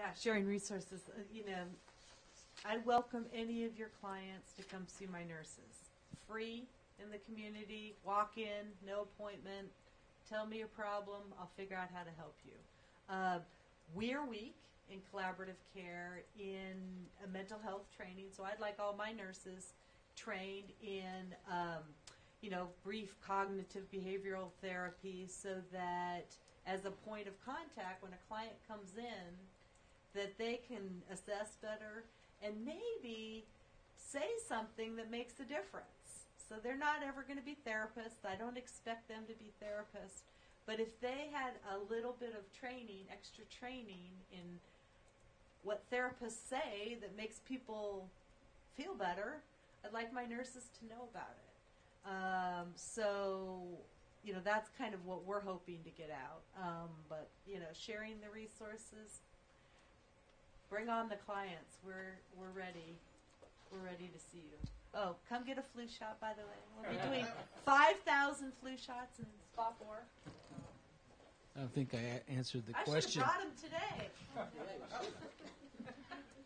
Yeah, sharing resources. Uh, you know, I welcome any of your clients to come see my nurses. Free in the community, walk in, no appointment, tell me your problem, I'll figure out how to help you. Uh, we're weak in collaborative care, in a mental health training, so I'd like all my nurses trained in, um, you know, brief cognitive behavioral therapy so that as a point of contact when a client comes in, that they can assess better and maybe say something that makes a difference. So they're not ever going to be therapists. I don't expect them to be therapists. But if they had a little bit of training, extra training in what therapists say that makes people feel better, I'd like my nurses to know about it. Um, so, you know, that's kind of what we're hoping to get out. Um, but, you know, sharing the resources, bring on the clients. We're, we're ready. We're ready to see you. Oh, come get a flu shot, by the way. We'll be doing 5,000 flu shots in SPA 4. I don't think I answered the I question. should have brought them today.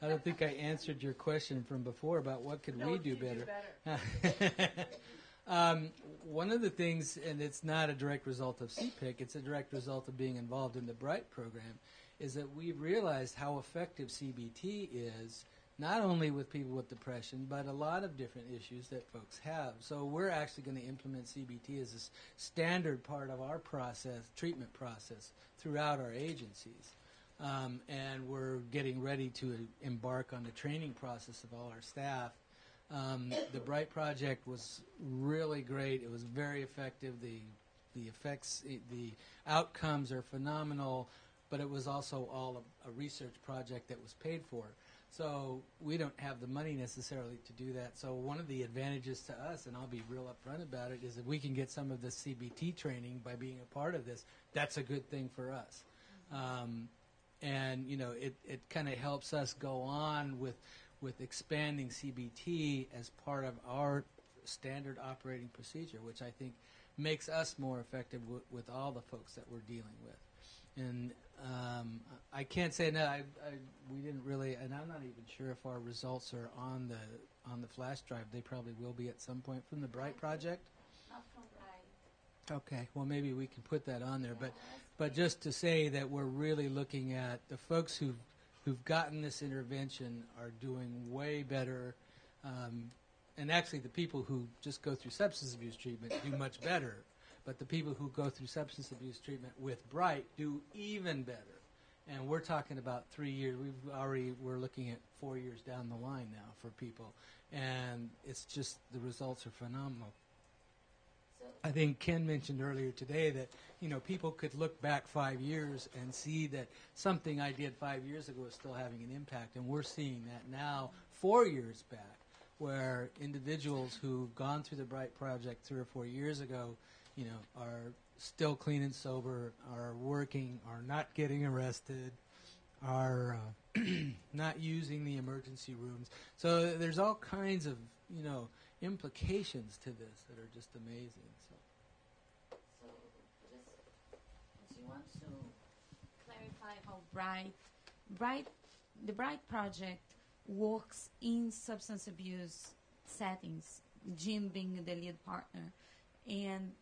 I don't think I answered your question from before about what could No, we do could you better. better? um, one of the things, and it's not a direct result of CPIC, it's a direct result of being involved in the Bright program, is that we've realized how effective CBT is, not only with people with depression, but a lot of different issues that folks have. So we're actually going to implement CBT as a standard part of our process, treatment process, throughout our agencies. Um, and we're getting ready to embark on the training process of all our staff. Um, the Bright Project was really great. It was very effective. The the effects, the outcomes are phenomenal. But it was also all a, a research project that was paid for. So we don't have the money necessarily to do that. So one of the advantages to us, and I'll be real upfront about it, is if we can get some of the CBT training by being a part of this, that's a good thing for us. Um, and you know it, it kind of helps us go on with with expanding CBT as part of our standard operating procedure, which I think makes us more effective with all the folks that we're dealing with. And um, I can't say no. I, I, we didn't really, and I'm not even sure if our results are on the on the flash drive. They probably will be at some point from the Bright project. Not from Bright. Okay, well maybe we can put that on there, but but just to say that we're really looking at the folks who've who've gotten this intervention are doing way better, um, and actually the people who just go through substance abuse treatment do much better, but the people who go through substance abuse treatment with Bright do even better. And we're talking about three years. We've already we're looking at four years down the line now for people, and it's just the results are phenomenal. I think Ken mentioned earlier today that you know people could look back five years and see that something I did five years ago is still having an impact, and we're seeing that now four years back, where individuals who've gone through the Bright Project three or four years ago, you know, are still clean and sober, are working, are not getting arrested, are uh, not using the emergency rooms. So there's all kinds of you know implications to this that are just amazing. So you want to clarify how Bright, Bright, the Bright project works in substance abuse settings, Jim being the lead partner, and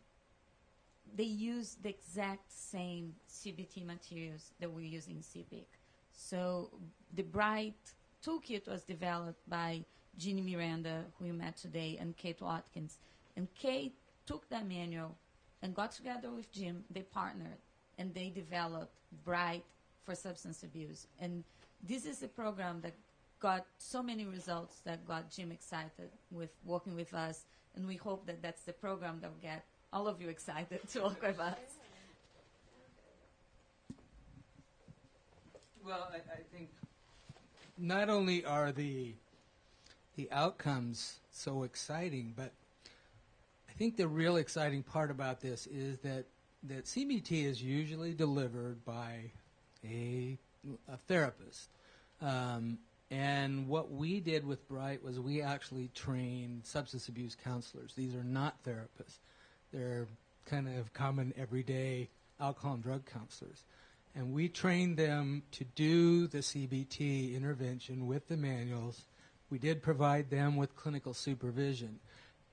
they use the exact same CBT materials that we use in CPIC. So the Bright toolkit was developed by Jeanne Miranda, who you met today, and Kate Watkins. And Kate took that manual and got together with Jim. They partnered and they developed Bright for substance abuse. And this is a program that got so many results that got Jim excited with working with us. And we hope that that's the program that will get all of you excited to work with us. Well, I, I think not only are the the outcomes so exciting, but I think the real exciting part about this is that that CBT is usually delivered by a, a therapist. Um, and what we did with Bright was we actually trained substance abuse counselors. These are not therapists. They're kind of common everyday alcohol and drug counselors. and we trained them to do the CBT intervention with the manuals. We did provide them with clinical supervision,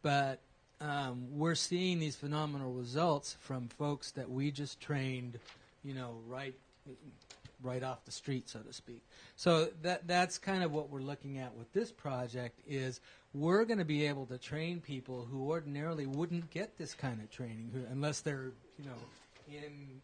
but um, we're seeing these phenomenal results from folks that we just trained, you know, right, right off the street, so to speak. So that that's kind of what we're looking at with this project is we're going to be able to train people who ordinarily wouldn't get this kind of training who, unless they're, you know, in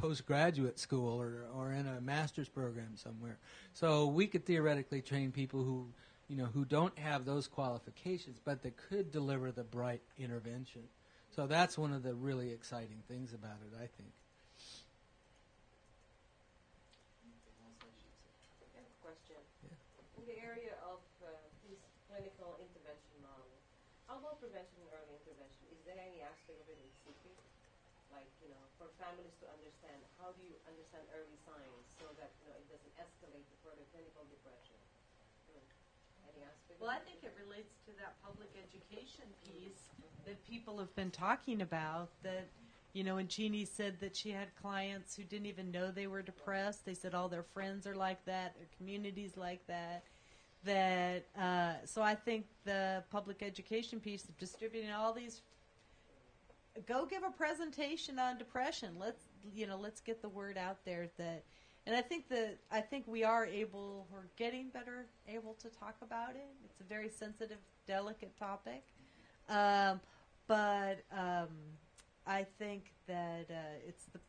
postgraduate school or, or in a master's program somewhere. So we could theoretically train people who, you know, who don't have those qualifications, but that could deliver the bright intervention. So that's one of the really exciting things about it, I think. I have a question. Yeah. In the area of uh, this clinical intervention model, how about prevention and early intervention? Is there any aspect of it in CPIC? Like, you know, for families to understand, how do you understand early signs so that, you know, it doesn't escalate to further clinical depression? I mean, Any aspect? Well, I think it relates to that public education mm-hmm. piece mm-hmm. that people have been talking about. That, you know, when Jeanne said that she had clients who didn't even know they were depressed, they said all their friends are like that, their communities like that. That, uh, so I think the public education piece of distributing all these go give a presentation on depression. Let's you know, let's get the word out there that and I think that I think we are able we're getting better able to talk about it. It's a very sensitive, delicate topic. Um, but um, I think that uh, it's the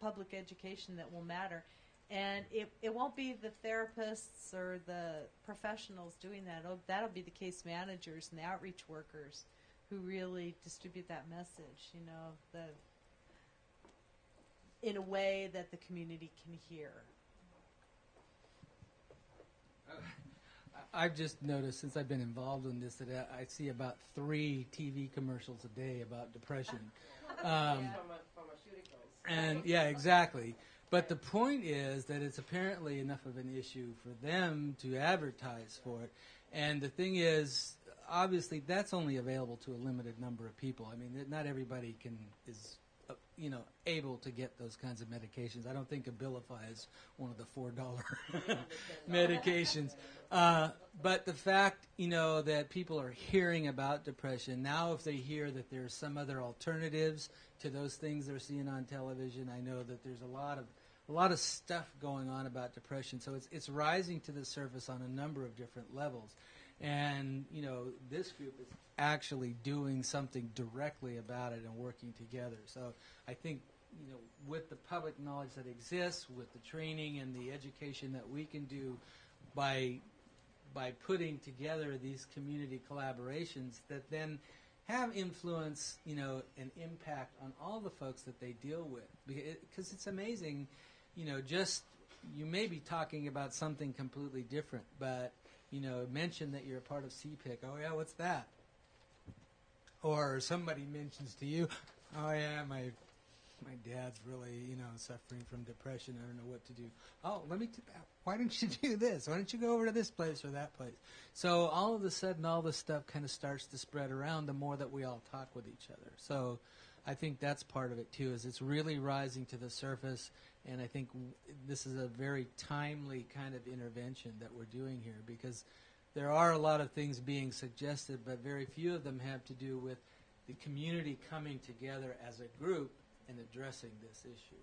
public education that will matter. And it, it won't be the therapists or the professionals doing that. It'll, that'll be the case managers and the outreach workers who really distribute that message, you know, the in a way that the community can hear. I- I've just noticed since I've been involved in this that I I see about three TV commercials a day about depression. Um, And yeah, exactly. But the point is that it's apparently enough of an issue for them to advertise for it. And the thing is, obviously, that's only available to a limited number of people. I mean, not everybody can is uh, you know able to get those kinds of medications. I don't think Abilify is one of the four dollar medications. Uh, but the fact, you know, that people are hearing about depression now, if they hear that there's some other alternatives to those things they're seeing on television, I know that there's a lot of a lot of stuff going on about depression. So it's it's rising to the surface on a number of different levels, and you know, this group is actually doing something directly about it and working together. So I think. You know, with the public knowledge that exists, with the training and the education that we can do by by putting together these community collaborations that then have influence, you know, and impact on all the folks that they deal with. Because it's amazing, you know, just you may be talking about something completely different, but you know, mention that you're a part of CPIC. Oh yeah, what's that? Or somebody mentions to you, oh yeah, my my dad's really, you know, suffering from depression. I don't know what to do. Oh, let me. T- why don't you do this? Why don't you go over to this place or that place? So all of a sudden, all this stuff kind of starts to spread around. The more that we all talk with each other. So I think that's part of it too. Is it's really rising to the surface, and I think w- this is a very timely kind of intervention that we're doing here because there are a lot of things being suggested, but very few of them have to do with the community coming together as a group and addressing this issue.